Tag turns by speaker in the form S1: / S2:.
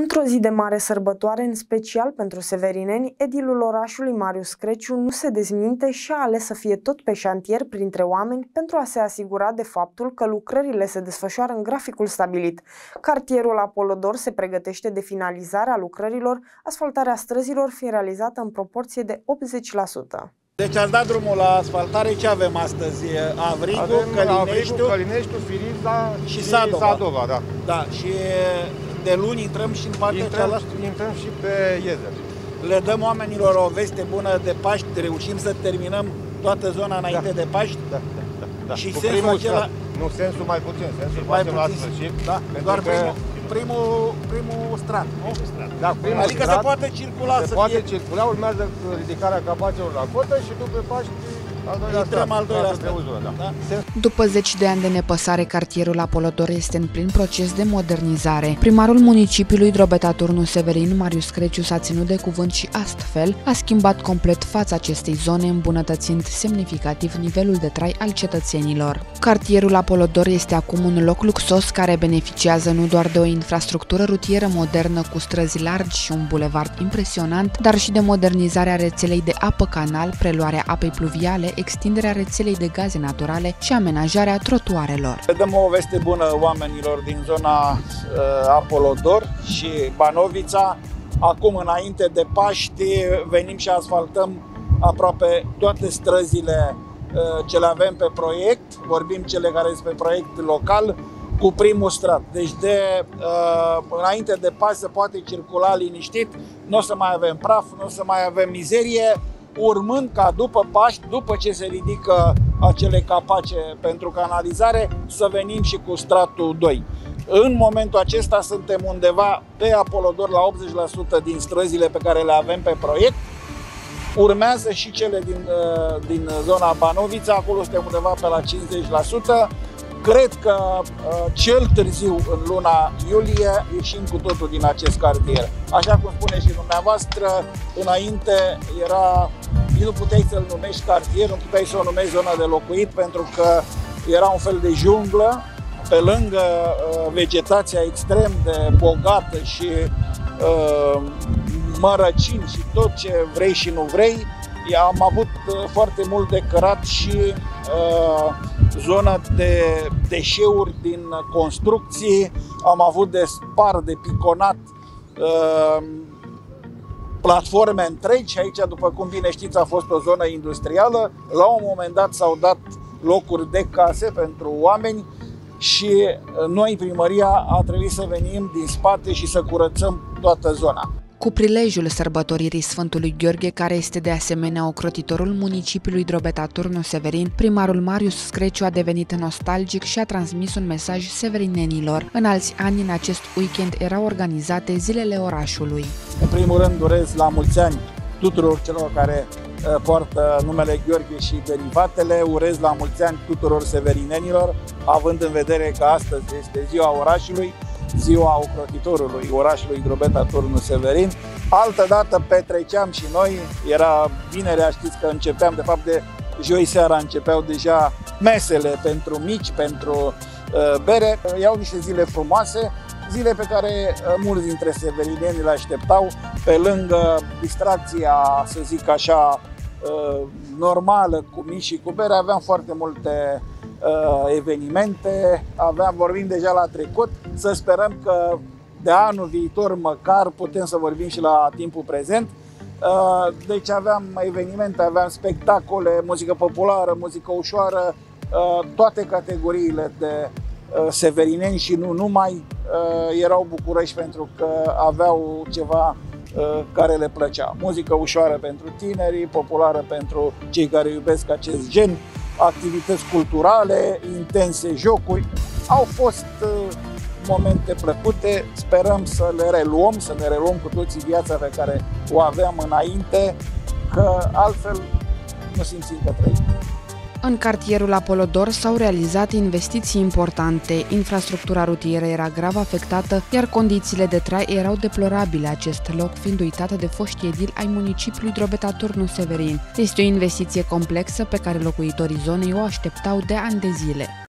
S1: Într-o zi de mare sărbătoare, în special pentru severineni, edilul orașului Marius Creciu nu se dezminte și a ales să fie tot pe șantier printre oameni pentru a se asigura de faptul că lucrările se desfășoară în graficul stabilit. Cartierul Apolodor se pregătește de finalizarea lucrărilor, asfaltarea străzilor fiind realizată în proporție de 80%.
S2: Deci ați dat drumul la asfaltare, ce avem astăzi? Avrigu,
S3: Avem
S2: Călineștiu
S3: Avrigu, Călineștiu, Firiza
S2: și Sadova.
S3: Sadova da.
S2: Da, și de luni intrăm și în partea
S3: Intrăm,
S2: cealaltă.
S3: intrăm și pe Iezer.
S2: Le dăm oamenilor o veste bună de Paști, reușim să terminăm toată zona înainte de Paști.
S3: Da, da, da, da.
S2: Și
S3: Cu
S2: sensul
S3: primul
S2: acela-
S3: strat. Nu, sensul mai puțin, sensul
S2: Mai
S3: facem la
S2: puțin.
S3: sfârșit.
S2: Da,
S3: pentru
S2: doar
S3: că-
S2: primul, primul, primul strat, nu?
S3: Da, primul
S2: Adică
S3: strat,
S2: se poate circula,
S3: se
S2: să
S3: poate
S2: fie...
S3: circula, urmează ridicarea capacelor la cotă și după Paști al doilea
S2: Intrăm
S3: strat.
S2: al doilea
S3: strat de
S2: strat.
S3: uzură, da.
S2: Da.
S3: Sens-
S4: După zeci de ani de nepăsare, cartierul Apolodor este în plin proces de modernizare. Primarul municipiului Drobeta Turnu Severin, Marius Creciu, s-a ținut de cuvânt și astfel a schimbat complet fața acestei zone, îmbunătățind semnificativ nivelul de trai al cetățenilor. Cartierul Apolodor este acum un loc luxos care beneficiază nu doar de o infrastructură rutieră modernă cu străzi largi și un bulevard impresionant, dar și de modernizarea rețelei de apă-canal, preluarea apei pluviale, extinderea rețelei de gaze naturale și amenajarea trotuarelor.
S2: Le dăm o veste bună oamenilor din zona uh, Apolodor și Banovița. Acum, înainte de Paști, venim și asfaltăm aproape toate străzile uh, ce le avem pe proiect. Vorbim cele care sunt pe proiect local cu primul strat. Deci de uh, înainte de Paști se poate circula liniștit, nu o să mai avem praf, nu o să mai avem mizerie, urmând ca după Paști, după ce se ridică acele capace pentru canalizare, să venim și cu stratul 2. În momentul acesta suntem undeva pe Apolodor la 80% din străzile pe care le avem pe proiect. Urmează și cele din, uh, din zona Banovița, acolo suntem undeva pe la 50%. Cred că uh, cel târziu, în luna iulie, ieșim cu totul din acest cartier. Așa cum spune și dumneavoastră, înainte era, nici nu puteai să-l numești cartier, nu puteai să o numești zona de locuit, pentru că era un fel de junglă, pe lângă uh, vegetația extrem de bogată și uh, mărăcini și tot ce vrei și nu vrei, am avut uh, foarte mult de cărat și uh, zona de deșeuri din construcții, am avut de spar, de piconat uh, platforme întregi și aici, după cum bine știți, a fost o zonă industrială. La un moment dat s-au dat locuri de case pentru oameni și noi, primăria, a trebuit să venim din spate și să curățăm toată zona.
S4: Cu prilejul sărbătoririi Sfântului Gheorghe, care este de asemenea ocrotitorul municipiului Drobeta Turnu Severin, primarul Marius Screciu a devenit nostalgic și a transmis un mesaj severinenilor. În alți ani, în acest weekend, erau organizate zilele orașului.
S2: În primul rând, urez la mulți ani tuturor celor care uh, poartă numele Gheorghe și derivatele. Urez la mulți ani tuturor severinenilor, având în vedere că astăzi este ziua orașului, ziua ocrotitorului orașului Drobeta Turnu Severin. Altă dată petreceam și noi, era vinerea, știți că începeam, de fapt de joi seara începeau deja mesele pentru mici, pentru uh, bere. Iau niște zile frumoase, zile pe care uh, mulți dintre severineni le așteptau, pe lângă distracția, să zic așa, uh, normală cu mici și cu bere, aveam foarte multe uh, evenimente, aveam, vorbim deja la trecut, să sperăm că de anul viitor măcar putem să vorbim și la timpul prezent. Uh, Deci aveam evenimente, aveam spectacole, muzică populară, muzică ușoară, uh, toate categoriile de uh, severineni și nu numai uh, erau bucurești pentru că aveau ceva uh, care le plăcea. Muzică ușoară pentru tinerii, populară pentru cei care iubesc acest gen, activități culturale, intense jocuri. Au fost uh, momente plăcute, sperăm să le reluăm, să ne reluăm cu toții viața pe care o aveam înainte, că altfel nu simțim că trăim.
S4: În cartierul Apolodor s-au realizat investiții importante, infrastructura rutieră era grav afectată, iar condițiile de trai erau deplorabile, acest loc fiind uitat de foști edili ai municipiului Drobeta Turnu Severin. Este o investiție complexă pe care locuitorii zonei o așteptau de ani de zile.